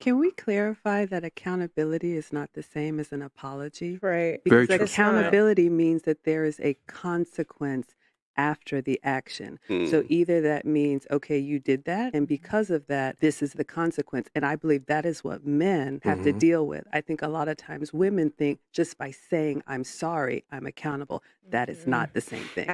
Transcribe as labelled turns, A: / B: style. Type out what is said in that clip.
A: Can we clarify that accountability is not the same as an apology?
B: Right.
A: Because
C: Very true.
A: Accountability means that there is a consequence after the action. So
C: hmm.
A: either that means, okay, you did that, and because of that, this is the consequence. And I believe that is what men have to
C: Mhm.
A: deal with. I think a lot of times women think just by saying, I'm sorry, I'm accountable. That is not mm-hmm. the same thing.